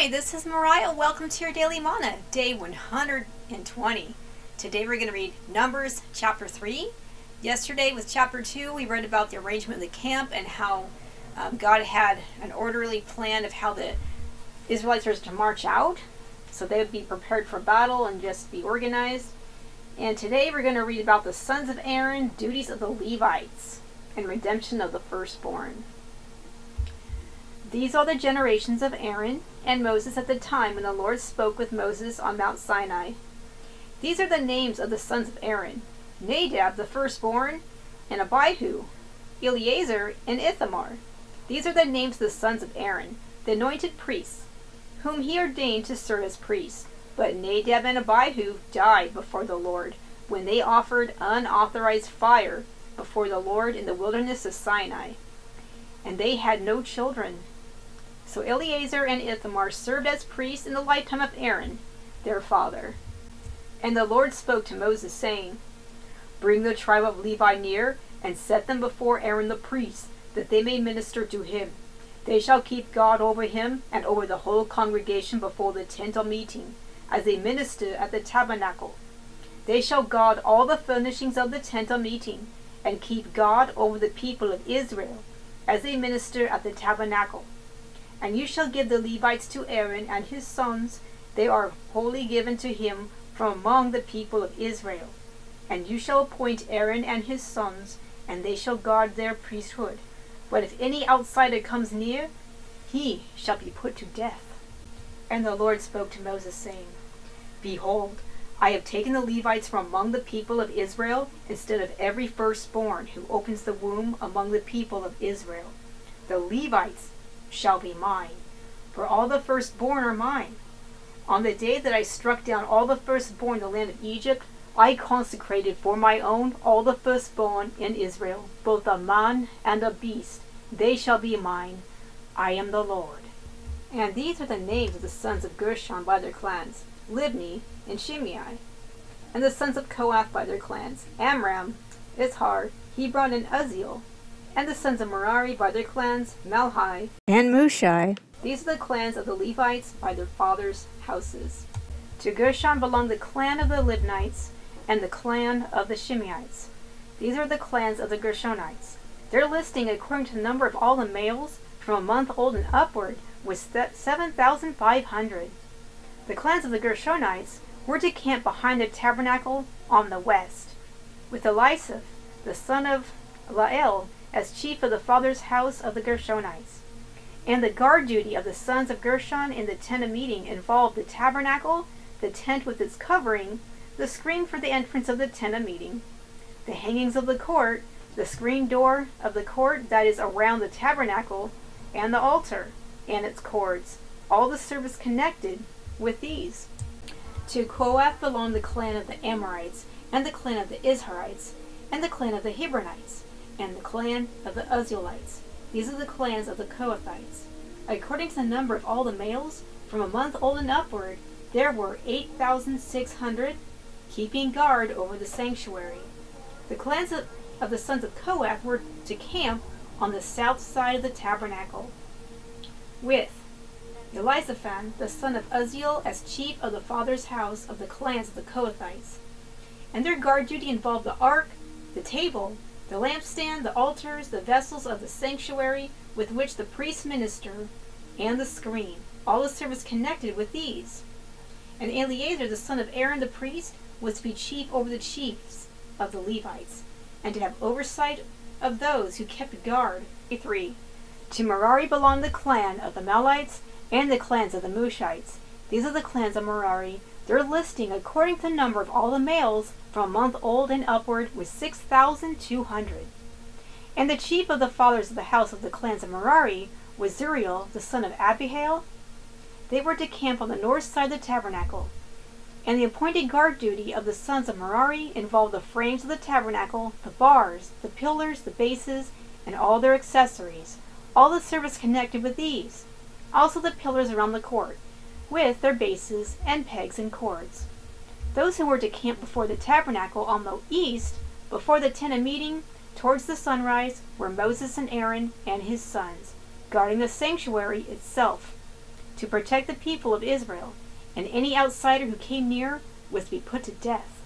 Hi, this is Mariah. Welcome to your Daily Manna, day 120. Today we're going to read Numbers chapter 3. Yesterday with chapter 2, we read about the arrangement of the camp and how um, God had an orderly plan of how the Israelites were to march out so they would be prepared for battle and just be organized. And today we're going to read about the sons of Aaron, duties of the Levites, and redemption of the firstborn. These are the generations of Aaron and Moses at the time when the Lord spoke with Moses on Mount Sinai. These are the names of the sons of Aaron Nadab the firstborn, and Abihu, Eleazar, and Ithamar. These are the names of the sons of Aaron, the anointed priests, whom he ordained to serve as priests. But Nadab and Abihu died before the Lord when they offered unauthorized fire before the Lord in the wilderness of Sinai. And they had no children, so Eleazar and Ithamar served as priests in the lifetime of Aaron, their father. And the Lord spoke to Moses, saying, Bring the tribe of Levi near, and set them before Aaron the priest, that they may minister to him. They shall keep God over him and over the whole congregation before the tent of meeting, as they minister at the tabernacle. They shall guard all the furnishings of the tent of meeting, and keep God over the people of Israel, as they minister at the tabernacle. And you shall give the Levites to Aaron and his sons. They are wholly given to him from among the people of Israel. And you shall appoint Aaron and his sons, and they shall guard their priesthood. But if any outsider comes near, he shall be put to death. And the Lord spoke to Moses, saying, Behold, I have taken the Levites from among the people of Israel, instead of every firstborn who opens the womb among the people of Israel. The Levites shall be mine, for all the firstborn are mine. On the day that I struck down all the firstborn in the land of Egypt, I consecrated for my own all the firstborn in Israel, both a man and a beast. They shall be mine. I am the Lord. And these are the names of the sons of Gershon by their clans, Libni and Shimei. And the sons of Kohath by their clans, Amram, Izhar, Hebron, and Uzziel. And the sons of Merari by their clans, Mahli and Mushi. These are the clans of the Levites by their fathers' houses. To Gershon belonged the clan of the Libnites and the clan of the Shimeites. These are the clans of the Gershonites. Their listing, according to the number of all the males from a month old and upward, was 7,500. The clans of the Gershonites were to camp behind the tabernacle on the west, with Eliasaph, the son of Lael, as chief of the father's house of the Gershonites. And the guard duty of the sons of Gershon in the tent of meeting involved the tabernacle, the tent with its covering, the screen for the entrance of the tent of meeting, the hangings of the court, the screen door of the court that is around the tabernacle, and the altar, and its cords, all the service connected with these. To Kohath belonged the clan of the Amorites, and the clan of the Izharites, and the clan of the Hebronites, and the clan of the Uzzielites. These are the clans of the Kohathites. According to the number of all the males, from a month old and upward, there were 8,600 keeping guard over the sanctuary. The clans of, of the sons of Kohath were to camp on the south side of the tabernacle, with Elizaphan, the son of Uzziel, as chief of the father's house of the clans of the Kohathites. And their guard duty involved the ark, the table, the lampstand, the altars, the vessels of the sanctuary with which the priests minister, and the screen, all the service connected with these. And Eleazar, the son of Aaron the priest, was to be chief over the chiefs of the Levites, and to have oversight of those who kept guard. 3. To Merari belonged the clan of the Mahlites and the clans of the Mushites. These are the clans of Merari. Their listing, according to the number of all the males, from a month old and upward was 6,200. And the chief of the fathers of the house of the clans of Merari was Zuriel, the son of Abihail. They were to camp on the north side of the tabernacle. And the appointed guard duty of the sons of Merari involved the frames of the tabernacle, the bars, the pillars, the bases, and all their accessories, all the service connected with these, also the pillars around the court, with their bases and pegs and cords. Those who were to camp before the tabernacle on the east, before the tent of meeting, towards the sunrise, were Moses and Aaron and his sons, guarding the sanctuary itself. to protect the people of Israel, and any outsider who came near was to be put to death.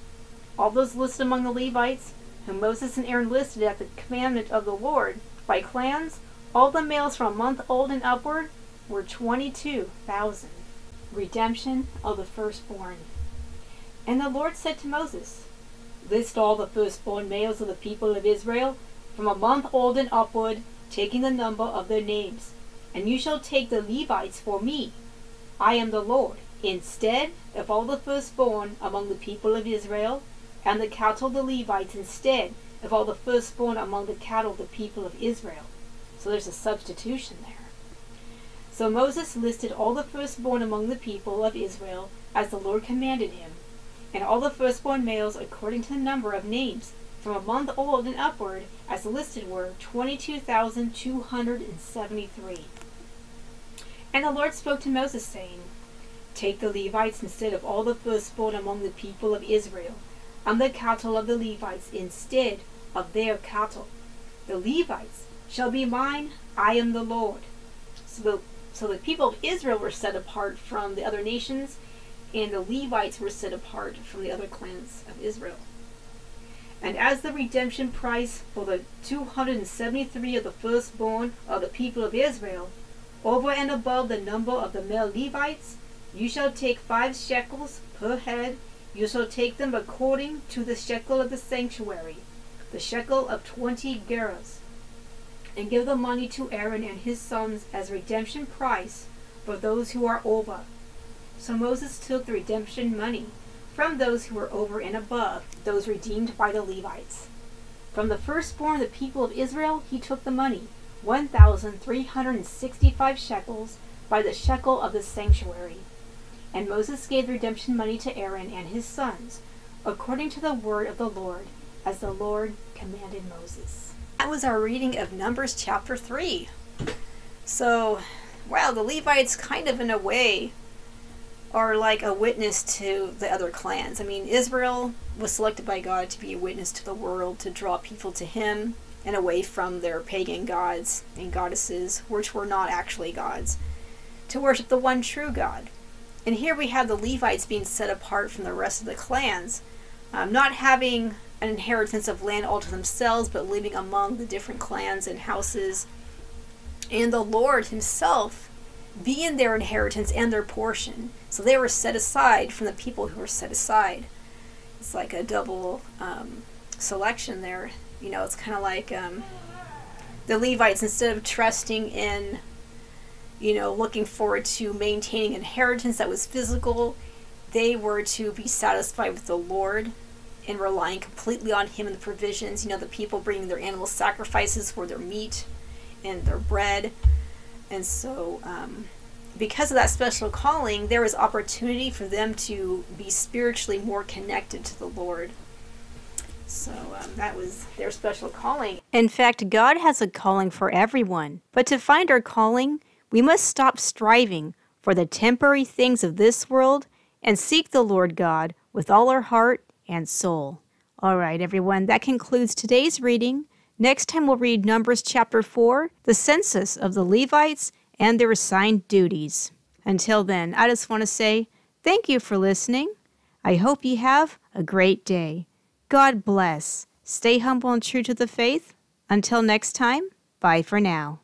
All those listed among the Levites, whom Moses and Aaron listed at the commandment of the Lord, by clans, all the males from a month old and upward were 22,000. Redemption of the firstborn. And the Lord said to Moses, List all the firstborn males of the people of Israel, from a month old and upward, taking the number of their names. And you shall take the Levites for me. I am the Lord, instead of all the firstborn among the people of Israel, and the cattle of the Levites instead of all the firstborn among the cattle of the people of Israel. So there's a substitution there. So Moses listed all the firstborn among the people of Israel as the Lord commanded him, and all the firstborn males according to the number of names, from a month old and upward, as listed were 22,273. And the Lord spoke to Moses, saying, Take the Levites instead of all the firstborn among the people of Israel, and the cattle of the Levites instead of their cattle. The Levites shall be mine, I am the Lord. So the, so the people of Israel were set apart from the other nations, and the Levites were set apart from the other clans of Israel. And as the redemption price for the 273 of the firstborn of the people of Israel, over and above the number of the male Levites, you shall take five shekels per head. You shall take them according to the shekel of the sanctuary, the shekel of twenty gerahs, and give the money to Aaron and his sons as redemption price for those who are over. So Moses took the redemption money from those who were over and above, those redeemed by the Levites. From the firstborn of the people of Israel he took the money, 1,365 shekels, by the shekel of the sanctuary. And Moses gave the redemption money to Aaron and his sons, according to the word of the Lord, as the Lord commanded Moses. That was our reading of Numbers chapter 3. So, wow, the Levites kind of in a way are like a witness to the other clans. I mean, Israel was selected by God to be a witness to the world, to draw people to Him and away from their pagan gods and goddesses, which were not actually gods, to worship the one true God. And here we have the Levites being set apart from the rest of the clans, um, not having an inheritance of land all to themselves, but living among the different clans and houses. And the Lord Himself being their inheritance and their portion. So they were set aside from the people who were set aside. It's like a double um, selection there. You know, it's kind of like um, the Levites, instead of trusting in, you know, looking forward to maintaining inheritance that was physical, they were to be satisfied with the Lord and relying completely on Him and the provisions. You know, the people bringing their animal sacrifices for their meat and their bread and so, um, because of that special calling, there was opportunity for them to be spiritually more connected to the Lord. So um, that was their special calling. In fact, God has a calling for everyone. But to find our calling, we must stop striving for the temporary things of this world and seek the Lord God with all our heart and soul. All right, everyone, that concludes today's reading. Next time we'll read Numbers chapter 4, the census of the Levites and their assigned duties. Until then, I just want to say thank you for listening. I hope you have a great day. God bless. Stay humble and true to the faith. Until next time, bye for now.